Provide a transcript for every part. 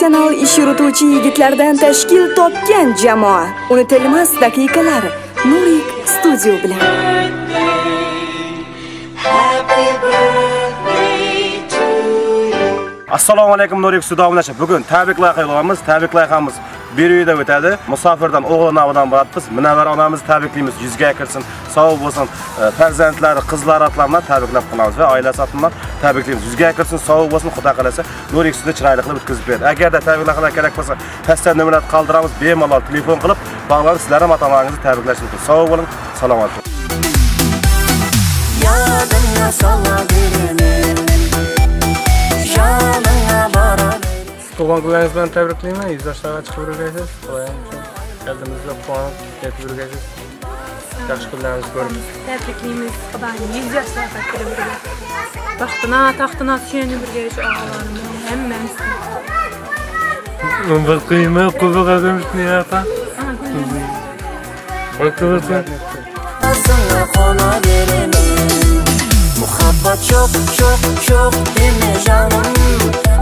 professional ish yurituvchi yigitlardan tashkil topgan jamoa. Unutilmas daqiqalar nurik studio bilan. Assalomu alaykum nurik sudominacha bugun tabriklar qilamiz tabriklayamiz bir uyda o'tadi. Musofirdan o'g'li navidan boryapmiz munavvar onamizni tabriklaymiz yuzga kirsin. Sog' bo'lsin e, farzandlari qizlari otlarni tabriklab qolamiz va oilasi otlarni tabriklaymiz yuzga kirsin sog' bo'lsin xudo xohlasa nur sudni chiroyli qilib o'tkazib beradi agarda tabriklar kerak bo'lsa pastda nomerlarni qoldiramiz bemalol telefon qilib bog'lanib sizlar ham ota onalaringizni tabriklash mumkin. Sog' bo'ling salomat bo'ling. Yadına sala туған күніңіз bilan tabriklayman yuzyoshlarga chiqib ulgaysiz xudoyim yodimizda quvonib ketib yurgaysiz yaxshi kunlarimizni ko'rib tabriklaymiz xudoyim yuz yoshlarga kirib yurgan baxtına taxtına suyunib yurgan shu og'alarim hammamizni bakıyma kubuk ödemiş niye ata? Bakılırsın. жоқ жоқ?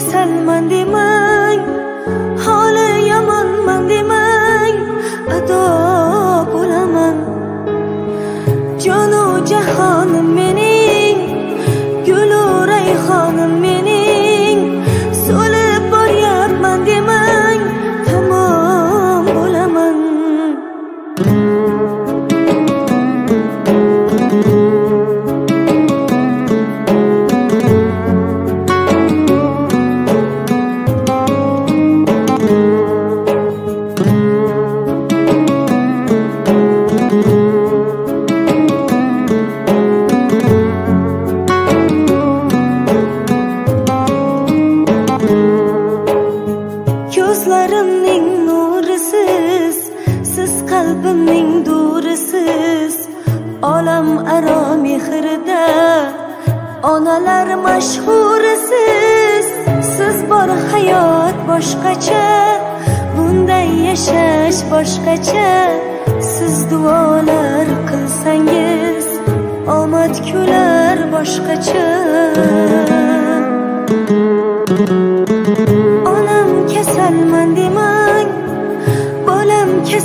散漫的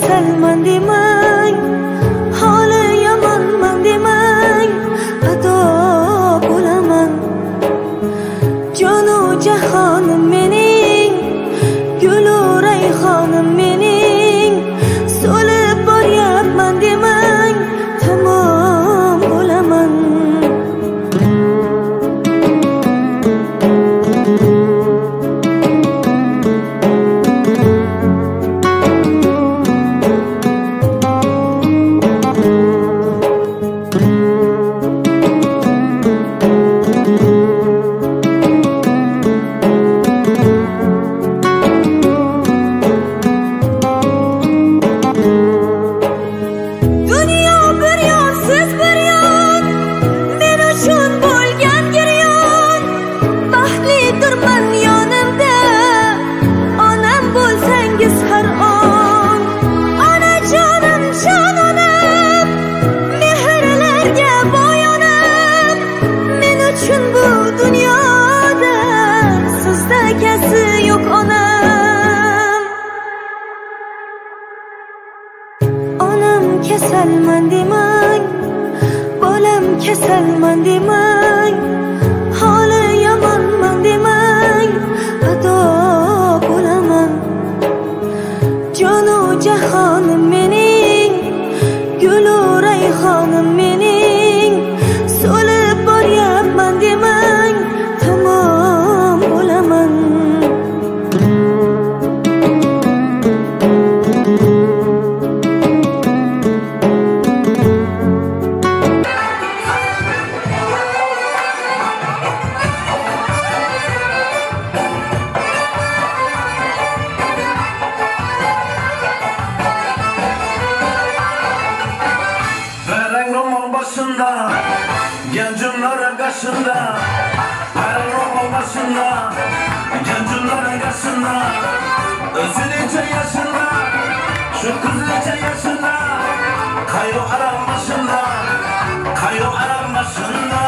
沉默的门 On the minute yakasına Kayo aranmasında Kayo aranmasında.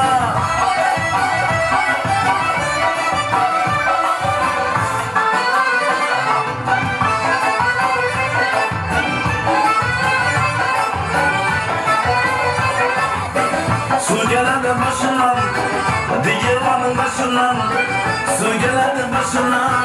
Su gelenin başından Digivanın başından Su gelenin başından.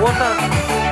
我操！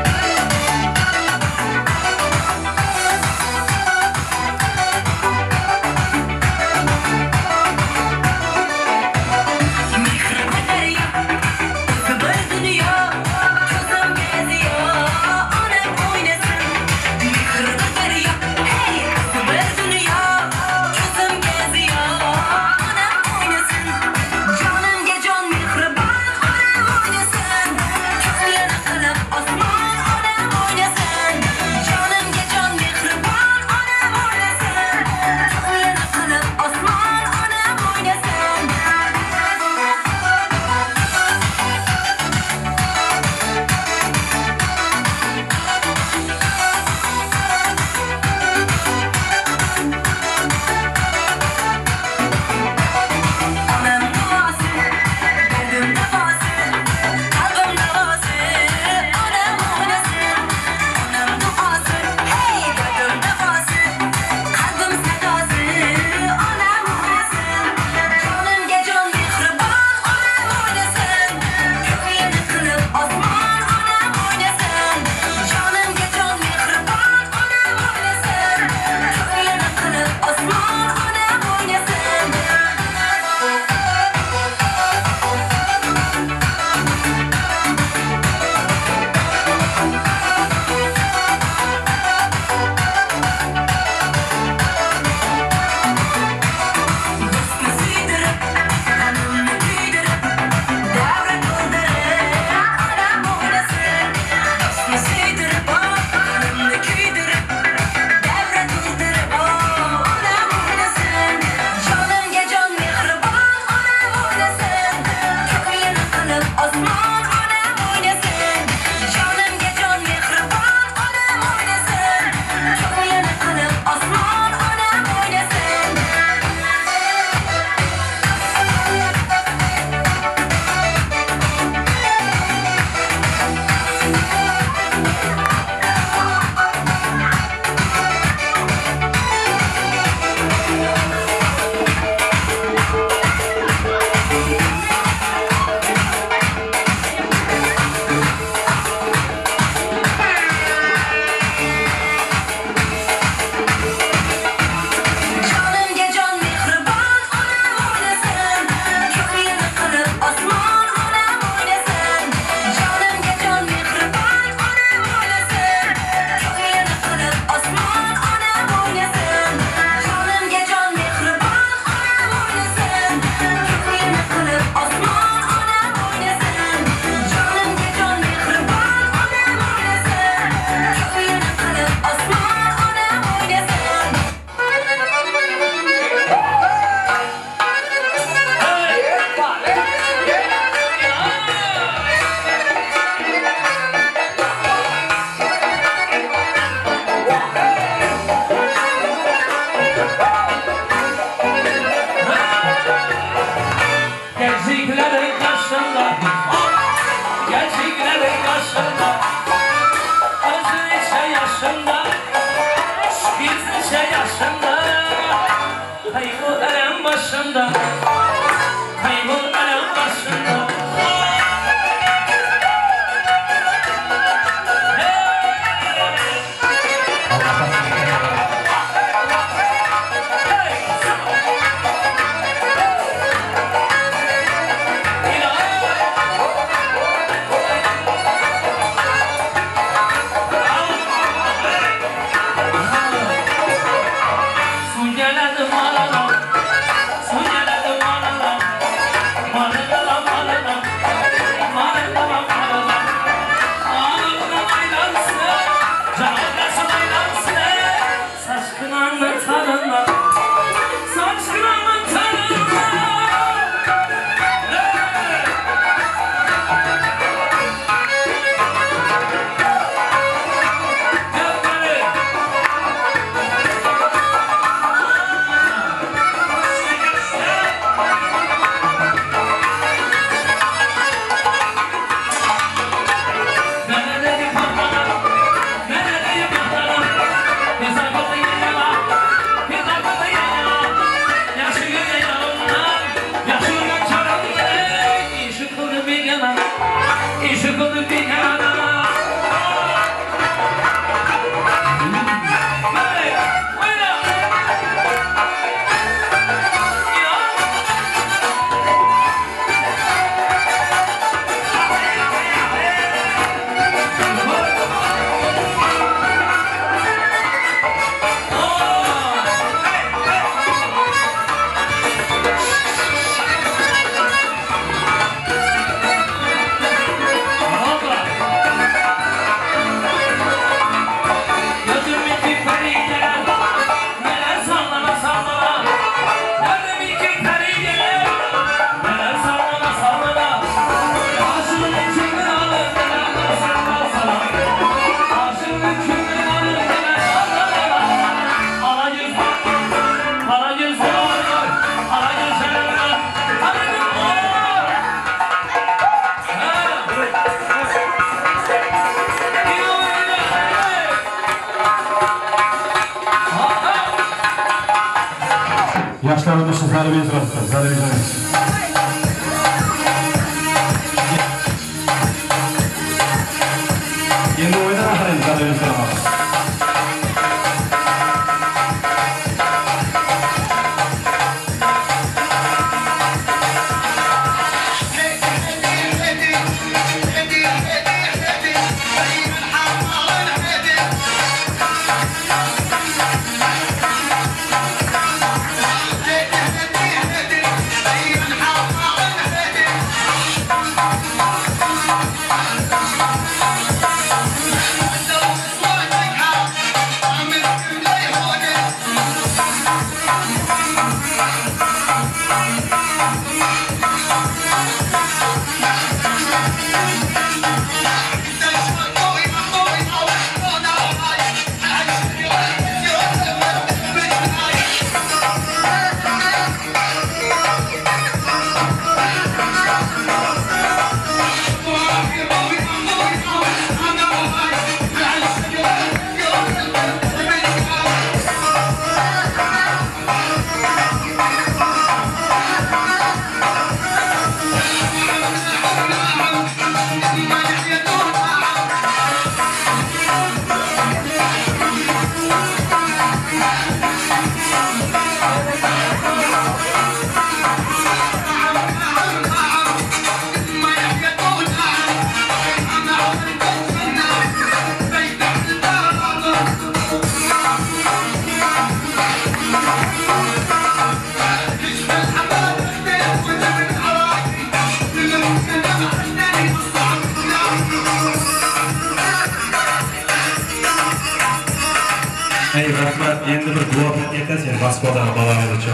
Moskvadan balalarca.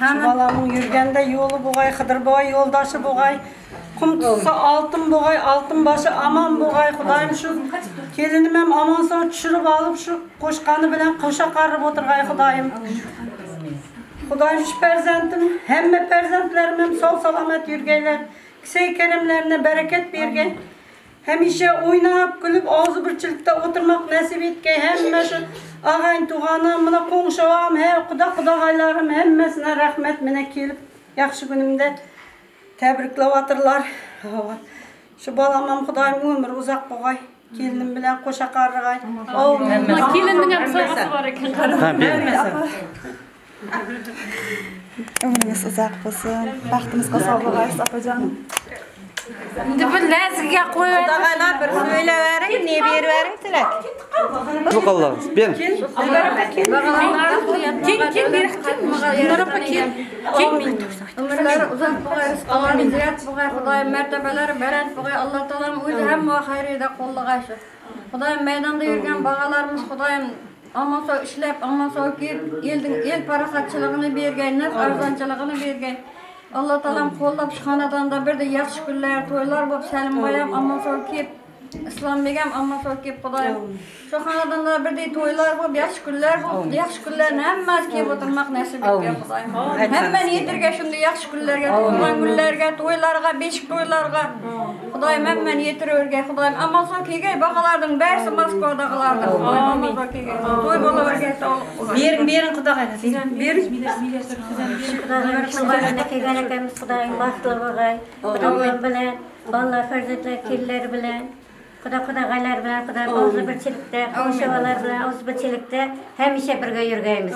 Həmin balamın yürgəndə yolu buğay, Xıdır buğay, yoldaşı buğay. Qum tutsa altın buğay, altın başı aman buğay. Xudayım şu keliniməm hem aman sonra düşürüb alıb şu qoşqanı bilən qoşa qarıb oturğay Xudayım. Xudayım şu pərzəntim, həmmə pərzəntlərim sağ salamat yürgənlər. Kisey kerimlərinə bərəkət vergən. Hem işe oynayıp gülüp ağzı birçilikte oturmak nasip etken hemme şu ağayın tuğanım, mına komşuam, he kuda kudagaylarım hemmesine rahmet mine kelip yaxşı günümde tebriklep atırlar. Şu balamam Kudayım ömür uzak boğay. Gelinim bilen koşa karrıgay. Kelinin hem sağası var ekan. Ömrünüz uzak bo'lsin. Baxtimizga sog' bo'lasiz opajon. Endi bir lazgiga qo'yib Kudagaylar bir söylevering, ne berivering tilek. Bu qallarız. Ben. Kel kel beri Nurapa kel. Ömürleri uzak buğay, rızkıları ziyat buğay, Xudayım mertebeleri berent buğay, Allah Taala'm özü hem va hayrida qo'llag'aysi. Xudayım meydanda yurgan bağalarımız Xudayım aman so ishlab, aman so kelib, eldin el parasatchiligini bergan, naf arzonchiligini bergan. Allah dalam qollab, xanadandan bir də yaxşı günlər, toylar olub, səlim bayram, aman sonra ki, Islombek ham aman so kelib Xudayım shu xonadonda birda to'ylar bo'lib, yaxshi kunlar bo'lib, yaxshi kunlarni hammasi kelib o'tirmoq nasib etgan Xudayım. Hammani yetirga shunday yaxshi kunlarga, tug'ilgan kunlarga, to'ylarga, beshik to'ylarga Xudoyim hammani yetiravergay. Xudoyim amalson kelgay baqalarning barisi Moskvadagilardir. Xudoyim amalson kelgay. To'y bo'lavergay. Bering, bering Kudagaylar. Bering. Kelgan akamiz Xudoyim baxtli bo'lgay. Xudoyim bilan, bolalar farzandlar kellar bilan Xuda-xudağaylar bilan, Xuda özü bir çelikdə, qonşuvalar bilan, özü bir çelikdə həmişə birgə yürgəyimiz.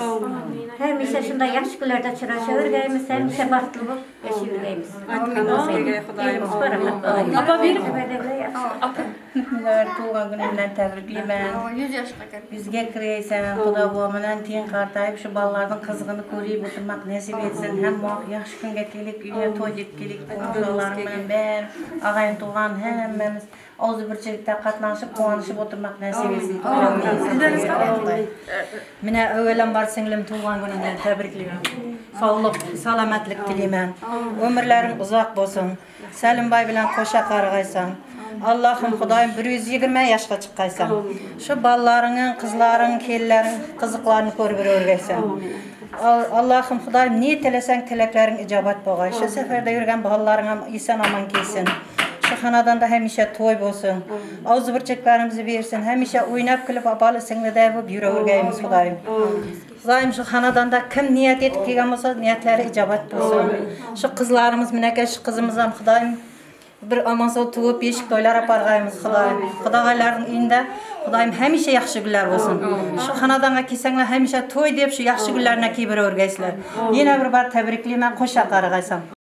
Həmişə şunda yaxşı günlərdə çıraşı yürgəyimiz, həmişə baxtlı bu, yaşı yürgəyimiz. Apa verib? Apa. Bismillah, tuğan günümdən təbrikliyəm. 100 yaşına qədər. 100-gə kirəysən, Xuda boğumdan tiyin qartayıb şu ballardan qızğını görüb oturmaq nəsib etsin. Həm yaxşı gün gətirik, üyə toy gətirik, qonşularımın bər, ağayın tuğan həmməmiz. Həm ozubirchilikda qatnashib quvonishib o'tirmoq nasib etsin mana avvalambor singlim tug'ilgan kunini tabriklayman sog'lik salomatlik tilayman umrlaring uzoq bo'lsin salimboy bilan qo'sha qarg'aysan allohim xudoyim bir yuz yigirma yoshga chiqqaysan shu bolalaringni qizlaring kelinlaring qiziqlarni ko'rib yuravergaysan Allah'ım Xudayım niyə diləsən tiləklərin icabat boğa. Şu səfərdə yürgən balaların ham isən aman kesin. Şəxanadan da həmişə toy olsun. Ağzı burçaklarımızı versin. Həmişə oynab kulib abalı singlida bo'lib yuravergaymiz Xudoyim. Xudoyim shu xonadonda kim niyat etib kelgan bo'lsa, niyatlari ijobat bo'lsin. Shu qizlarimiz, minakash qizimiz ham Xudoyim bir amazon tuvib beshik to'ylar olib borgaymiz xudoyim xudoylarning uyida xudoyim hamisha yaxshi kunlar bo'lsin shu xonadonga kelsanglar hamisha to'y deb shu yaxshi kunlarni kiyib yuravergaysizlar yana bir bor tabriklayman qo'sha qarg'aysam